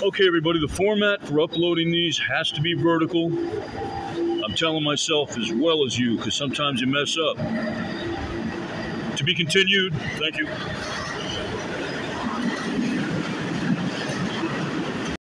Okay, everybody, the format for uploading these has to be vertical. I'm telling myself as well as you, because sometimes you mess up. To be continued. Thank you.